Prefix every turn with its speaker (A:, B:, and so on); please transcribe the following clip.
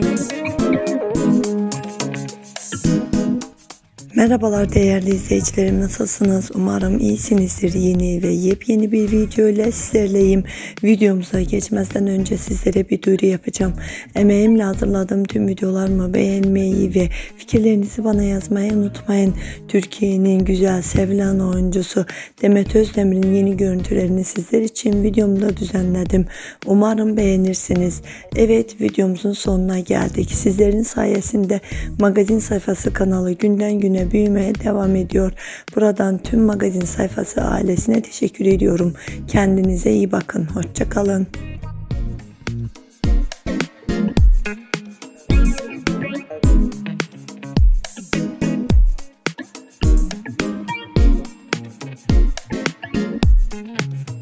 A: Thank you. Merhabalar değerli izleyicilerim nasılsınız? Umarım iyisinizdir. Yeni ve yepyeni bir video ile sizlerleyim. Videomuza geçmezden önce sizlere bir duyuru yapacağım. Emeğimle hazırladığım tüm videolarımı beğenmeyi ve fikirlerinizi bana yazmayı unutmayın. Türkiye'nin güzel sevilen oyuncusu Demet Özdemir'in yeni görüntülerini sizler için videomda düzenledim. Umarım beğenirsiniz. Evet videomuzun sonuna geldik. Sizlerin sayesinde magazin sayfası kanalı günden güne boyuna büyümeye devam ediyor. Buradan tüm magazin sayfası ailesine teşekkür ediyorum. Kendinize iyi bakın. Hoşçakalın. Thank